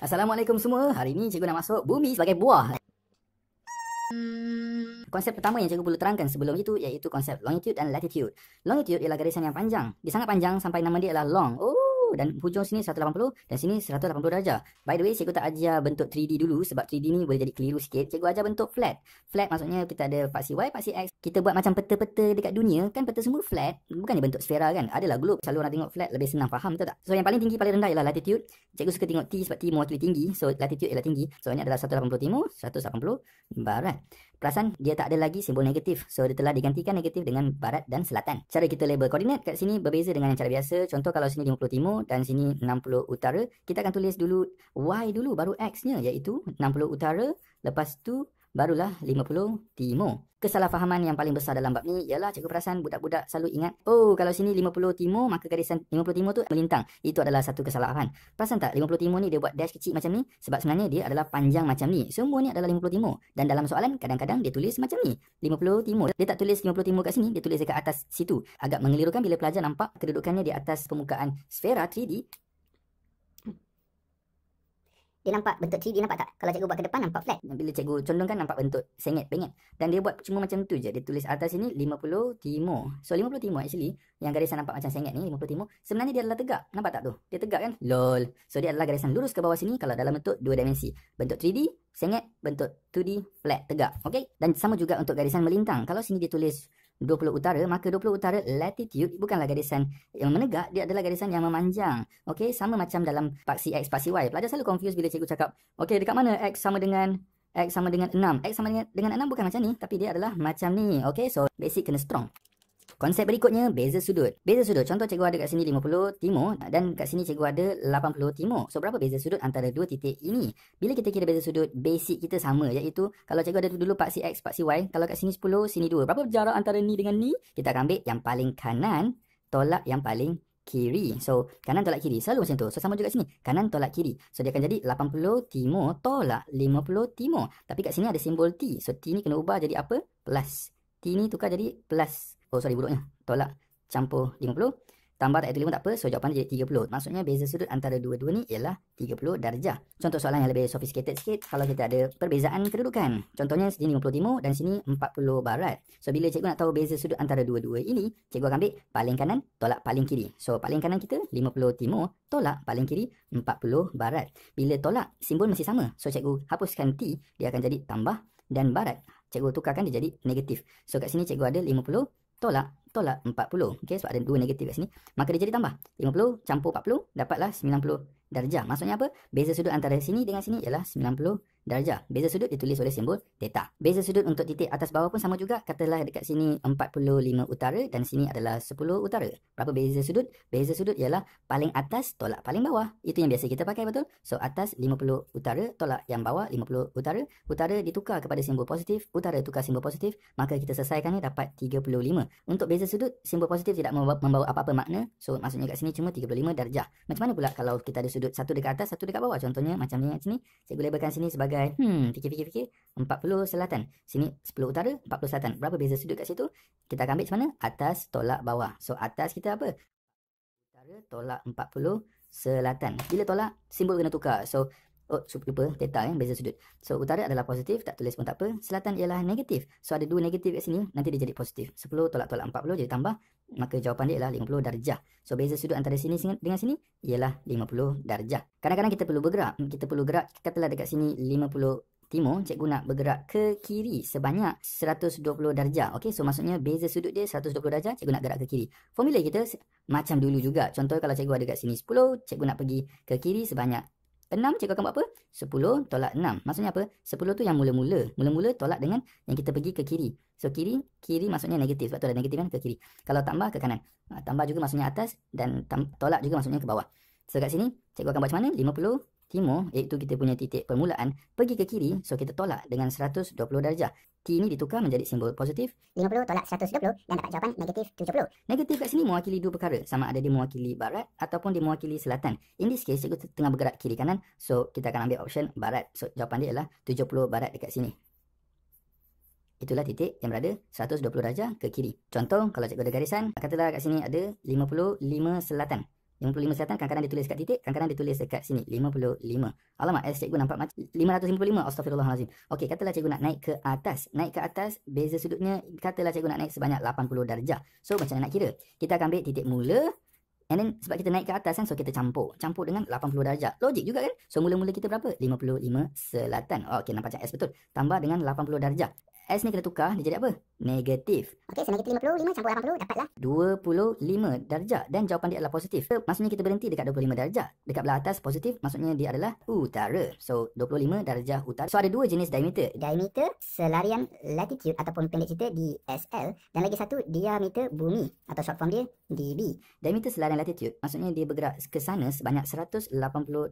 Assalamualaikum semua. Hari ini cikgu nak masuk bumi sebagai buah. Konsep pertama yang cikgu perlu terangkan sebelum itu iaitu konsep longitude dan latitude. Longitude ialah garisan yang panjang. Dia sangat panjang sampai nama dia adalah long. Oh, dan hujung sini 180 dan sini 180 darjah. By the way, cikgu tak ajar bentuk 3D dulu sebab 3D ni boleh jadi keliru sikit. Cikgu ajar bentuk flat. Flat maksudnya kita ada paksi Y, paksi X. Kita buat macam peta-peta dekat dunia, kan peta semua flat. Bukan dia bentuk sfera kan? Adalah globe. Selalu orang tengok flat lebih senang faham, betul tak? So yang paling tinggi paling rendah ialah latitude. Cikgu suka tengok T sebab T mewakili tinggi. So latitude ialah tinggi. So ini adalah 180 timur, 180 barat. Perasan dia tak ada lagi simbol negatif. So dia telah digantikan negatif dengan barat dan selatan. Cara kita label koordinat kat sini berbeza dengan yang cara biasa. Contoh kalau sini 50 timur dan sini 60 utara, kita akan tulis dulu Y dulu baru X-nya iaitu 60 utara. Lepas tu barulah 50 timur. Kesalahfahaman yang paling besar dalam bab ni ialah cikgu perasan budak-budak selalu ingat, oh kalau sini 50 timur maka garisan 50 timur tu melintang. Itu adalah satu kesalahan. Perasan tak 50 timur ni dia buat dash kecil macam ni sebab sebenarnya dia adalah panjang macam ni. Semua ni adalah 50 timur. Dan dalam soalan kadang-kadang dia tulis macam ni. 50 timur. Dia tak tulis 50 timur kat sini, dia tulis dekat atas situ. Agak mengelirukan bila pelajar nampak kedudukannya di atas permukaan sfera 3D dia nampak bentuk 3D nampak tak? Kalau cikgu buat ke depan nampak flat. Bila cikgu condongkan nampak bentuk sengit pengit. Dan dia buat cuma macam tu je. Dia tulis atas sini 50 timur. So 50 timur actually yang garisan nampak macam sengit ni 50 timur. Sebenarnya dia adalah tegak. Nampak tak tu? Dia tegak kan? Lol. So dia adalah garisan lurus ke bawah sini kalau dalam bentuk dua dimensi. Bentuk 3D, sengit, bentuk 2D, flat, tegak. Okay? Dan sama juga untuk garisan melintang. Kalau sini dia tulis 20 utara, maka 20 utara latitude bukanlah garisan yang menegak, dia adalah garisan yang memanjang. Okey, sama macam dalam paksi X, paksi Y. Pelajar selalu confuse bila cikgu cakap, okey, dekat mana X sama dengan X sama dengan 6. X sama dengan, dengan 6 bukan macam ni, tapi dia adalah macam ni. Okey, so basic kena strong. Konsep berikutnya, beza sudut. Beza sudut, contoh cikgu ada kat sini 50 timur dan kat sini cikgu ada 80 timur. So, berapa beza sudut antara dua titik ini? Bila kita kira beza sudut, basic kita sama iaitu kalau cikgu ada dulu paksi X, paksi Y, kalau kat sini 10, sini 2. Berapa jarak antara ni dengan ni? Kita akan ambil yang paling kanan tolak yang paling kiri. So, kanan tolak kiri. Selalu macam tu. So, sama juga sini. Kanan tolak kiri. So, dia akan jadi 80 timur tolak 50 timur. Tapi kat sini ada simbol T. So, T ni kena ubah jadi apa? Plus. T ni tukar jadi plus. Oh sorry buruknya. Tolak campur 50. Tambah tak itu 5 tak apa. So jawapannya jadi 30. Maksudnya beza sudut antara dua-dua ni ialah 30 darjah. Contoh soalan yang lebih sophisticated sikit. Kalau kita ada perbezaan kedudukan. Contohnya sini 50 timur dan sini 40 barat. So bila cikgu nak tahu beza sudut antara dua-dua ini. Cikgu akan ambil paling kanan tolak paling kiri. So paling kanan kita 50 timur tolak paling kiri 40 barat. Bila tolak simbol masih sama. So cikgu hapuskan T. Dia akan jadi tambah dan barat. Cikgu tukarkan dia jadi negatif. So kat sini cikgu ada 50 tolak tolak 40 okey sebab ada dua negatif kat sini. Maka dia jadi tambah. 50 campur 40 dapatlah 90 darjah. Maksudnya apa? Beza sudut antara sini dengan sini ialah 90 darjah. Beza sudut ditulis oleh simbol theta. Beza sudut untuk titik atas bawah pun sama juga. Katalah dekat sini 45 utara dan sini adalah 10 utara. Berapa beza sudut? Beza sudut ialah paling atas tolak paling bawah. Itu yang biasa kita pakai betul? So atas 50 utara tolak yang bawah 50 utara. Utara ditukar kepada simbol positif. Utara tukar simbol positif. Maka kita selesaikannya dapat 35. Untuk beza sudut, simbol positif tidak membawa apa-apa makna. So maksudnya kat sini cuma 35 darjah. Macam mana pula kalau kita ada sudut satu dekat atas, satu dekat bawah? Contohnya macam ni kat sini. Cikgu labelkan sini sebagai sebagai hmm fikir-fikir-fikir 40 selatan. Sini 10 utara, 40 selatan. Berapa beza sudut kat situ? Kita akan ambil macam mana? Atas tolak bawah. So atas kita apa? Utara tolak 40 selatan. Bila tolak simbol kena tukar. So Oh, lupa theta ya, beza sudut. So, utara adalah positif, tak tulis pun tak apa. Selatan ialah negatif. So, ada dua negatif kat sini, nanti dia jadi positif. 10 tolak-tolak 40 jadi tambah. Maka jawapan dia ialah 50 darjah. So, beza sudut antara sini dengan sini ialah 50 darjah. Kadang-kadang kita perlu bergerak. Kita perlu gerak, katalah dekat sini 50 timur, cikgu nak bergerak ke kiri sebanyak 120 darjah. Okey, so maksudnya beza sudut dia 120 darjah, cikgu nak gerak ke kiri. Formula kita macam dulu juga. Contoh kalau cikgu ada kat sini 10, cikgu nak pergi ke kiri sebanyak 6 cikgu akan buat apa? 10 tolak 6. Maksudnya apa? 10 tu yang mula-mula. Mula-mula tolak dengan yang kita pergi ke kiri. So kiri, kiri maksudnya negatif. Sebab tu ada negatif kan ke kiri. Kalau tambah ke kanan. Ha, tambah juga maksudnya atas dan tolak juga maksudnya ke bawah. So kat sini, cikgu akan buat macam mana? 50 timur, iaitu kita punya titik permulaan, pergi ke kiri. So kita tolak dengan 120 darjah. T ini ditukar menjadi simbol positif 50 tolak 120 dan dapat jawapan negatif 70. Negatif kat sini mewakili dua perkara. Sama ada dia mewakili barat ataupun dia mewakili selatan. In this case, cikgu tengah bergerak kiri kanan. So, kita akan ambil option barat. So, jawapan dia ialah 70 barat dekat sini. Itulah titik yang berada 120 darjah ke kiri. Contoh, kalau cikgu ada garisan, katalah kat sini ada 55 selatan. 55 selatan kadang-kadang ditulis kat titik, kadang-kadang ditulis dekat sini 55. Alamak, S cikgu nampak macam 555. Astagfirullahalazim. Okey, katalah cikgu nak naik ke atas. Naik ke atas, beza sudutnya katalah cikgu nak naik sebanyak 80 darjah. So macam mana nak kira? Kita akan ambil titik mula And then sebab kita naik ke atas kan so kita campur. Campur dengan 80 darjah. Logik juga kan? So mula-mula kita berapa? 55 selatan. Oh, okey nampak macam S betul. Tambah dengan 80 darjah. S ni kita tukar, dia jadi apa? Negatif. Okey, so negatif 55 campur 80 dapatlah 25 darjah dan jawapan dia adalah positif. Maksudnya kita berhenti dekat 25 darjah. Dekat belah atas positif, maksudnya dia adalah utara. So 25 darjah utara. So ada dua jenis diameter. diameter selarian latitude ataupun pendek cerita DSL dan lagi satu diameter bumi atau short form dia DB. Diameter selarian latitude maksudnya dia bergerak ke sana sebanyak 180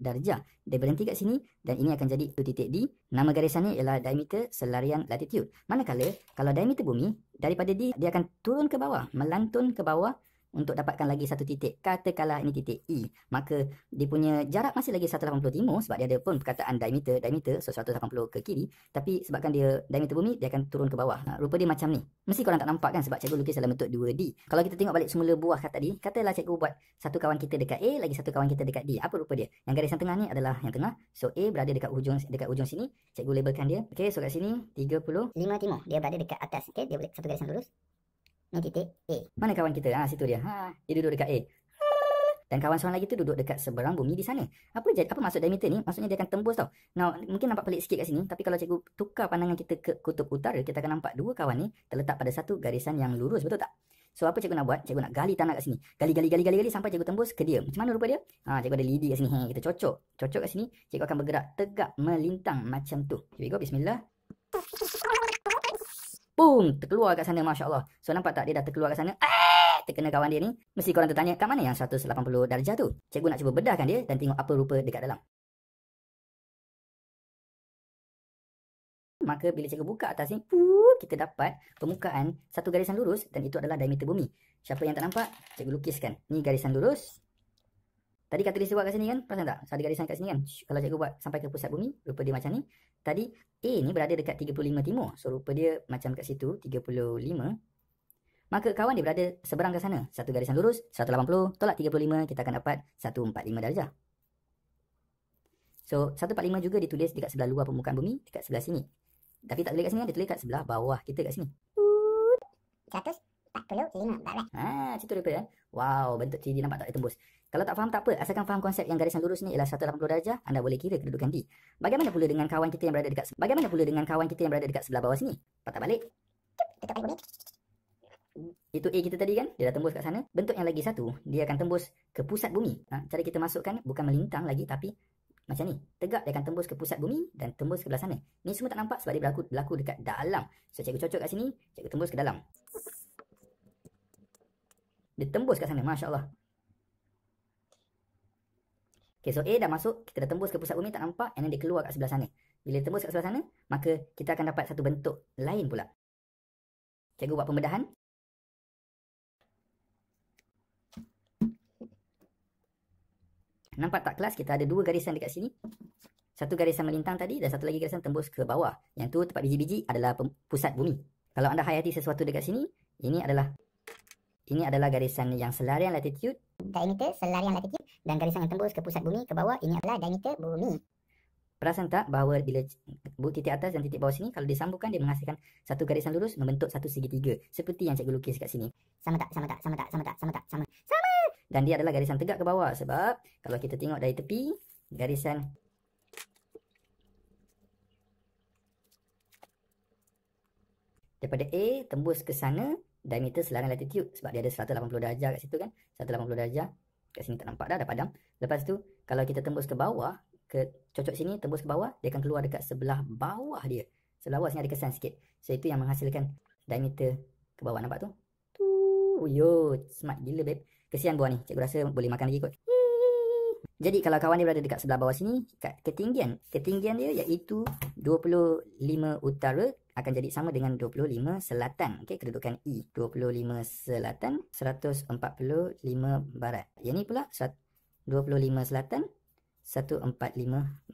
darjah. Dia berhenti kat sini dan ini akan jadi titik D. Nama garisannya ialah diameter selarian latitude. Manakala kalau diameter bumi daripada D dia akan turun ke bawah, melantun ke bawah untuk dapatkan lagi satu titik. Katakanlah ini titik E. Maka dia punya jarak masih lagi 180 timur sebab dia ada pun perkataan diameter, diameter so 180 ke kiri. Tapi sebabkan dia diameter bumi dia akan turun ke bawah. Ha, rupa dia macam ni. Mesti korang tak nampak kan sebab cikgu lukis dalam bentuk 2D. Kalau kita tengok balik semula buah kata tadi, katalah cikgu buat satu kawan kita dekat A lagi satu kawan kita dekat D. Apa rupa dia? Yang garisan tengah ni adalah yang tengah. So A berada dekat hujung dekat hujung sini. Cikgu labelkan dia. Okey, so kat sini 30 5 timur, dia berada dekat atas. Okey, dia boleh satu garisan lurus. Ni titik A. Mana kawan kita? Ha, situ dia. Ha, dia duduk dekat A. Dan kawan seorang lagi tu duduk dekat seberang bumi di sana. Apa jadi apa maksud diameter ni? Maksudnya dia akan tembus tau. Now, mungkin nampak pelik sikit kat sini, tapi kalau cikgu tukar pandangan kita ke kutub utara, kita akan nampak dua kawan ni terletak pada satu garisan yang lurus, betul tak? So apa cikgu nak buat? Cikgu nak gali tanah kat sini. Gali gali gali gali gali sampai cikgu tembus ke dia. Macam mana rupa dia? Ha, cikgu ada lidi kat sini. Ha, kita cocok. Cocok kat sini, cikgu akan bergerak tegak melintang macam tu. Here we go. Bismillah. Boom, terkeluar kat sana masya-Allah. So nampak tak dia dah terkeluar kat sana? Ah, terkena kawan dia ni. Mesti korang tertanya, kat mana yang 180 darjah tu? Cikgu nak cuba bedahkan dia dan tengok apa rupa dekat dalam. Maka bila cikgu buka atas ni, puh, kita dapat permukaan satu garisan lurus dan itu adalah diameter bumi. Siapa yang tak nampak, cikgu lukiskan. Ni garisan lurus. Tadi kata dia buat kat sini kan? Perasan tak? Saya ada garisan kat sini kan? Shh, kalau cikgu buat sampai ke pusat bumi, rupa dia macam ni. Tadi A ni berada dekat 35 timur. So, rupa dia macam kat situ, 35. Maka kawan dia berada seberang ke sana. Satu garisan lurus, 180, tolak 35, kita akan dapat 145 darjah. So, 145 juga ditulis dekat sebelah luar permukaan bumi, dekat sebelah sini. Tapi tak tulis kat sini kan? Dia tulis kat sebelah bawah kita kat sini. 100 tak perlu lima barat. Ha, situ dia ya. Wow, bentuk 3D nampak tak ada tembus. Kalau tak faham tak apa, asalkan faham konsep yang garisan lurus ni ialah 180 darjah, anda boleh kira kedudukan D. Bagaimana pula dengan kawan kita yang berada dekat Bagaimana pula dengan kawan kita yang berada dekat sebelah bawah sini? Patah balik. Itu A kita tadi kan? Dia dah tembus kat sana. Bentuk yang lagi satu, dia akan tembus ke pusat bumi. Ha, cara kita masukkan bukan melintang lagi tapi macam ni. Tegak dia akan tembus ke pusat bumi dan tembus ke belah sana. Ni semua tak nampak sebab dia berlaku, berlaku dekat dalam. So, cikgu cocok kat sini, cikgu tembus ke dalam. Dia tembus kat sana, masya-Allah. Okay, so A dah masuk, kita dah tembus ke pusat bumi tak nampak and then dia keluar kat sebelah sana. Bila tembus kat sebelah sana, maka kita akan dapat satu bentuk lain pula. Cikgu buat pembedahan. Nampak tak kelas? Kita ada dua garisan dekat sini. Satu garisan melintang tadi dan satu lagi garisan tembus ke bawah. Yang tu tempat biji-biji adalah pusat bumi. Kalau anda hayati sesuatu dekat sini, ini adalah ini adalah garisan yang selarian latitude. Diameter selarian latitude dan garisan yang tembus ke pusat bumi ke bawah ini adalah diameter bumi. Perasan tak bahawa bila titik atas dan titik bawah sini kalau disambungkan dia menghasilkan satu garisan lurus membentuk satu segitiga seperti yang cikgu lukis kat sini. Sama tak? Sama tak? Sama tak? Sama tak? Sama tak? Sama. Sama. Dan dia adalah garisan tegak ke bawah sebab kalau kita tengok dari tepi garisan daripada A tembus ke sana diameter selarian latitude sebab dia ada 180 darjah kat situ kan. 180 darjah. Kat sini tak nampak dah dah padam. Lepas tu kalau kita tembus ke bawah ke cocok sini tembus ke bawah dia akan keluar dekat sebelah bawah dia. Sebelah bawah sini ada kesan sikit. So itu yang menghasilkan diameter ke bawah. Nampak tu? Tu yo smart gila babe. Kesian buah ni. Cikgu rasa boleh makan lagi kot. Jadi kalau kawan dia berada dekat sebelah bawah sini kat ketinggian. Ketinggian dia iaitu 25 utara akan jadi sama dengan 25 selatan okey kedudukan E 25 selatan 145 barat yang ni pula 25 selatan 145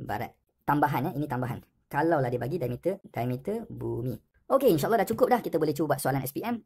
barat. Tambahan ya, ini tambahan. Kalau lah dia bagi diameter, diameter bumi. Okey, insyaAllah dah cukup dah. Kita boleh cuba buat soalan SPM.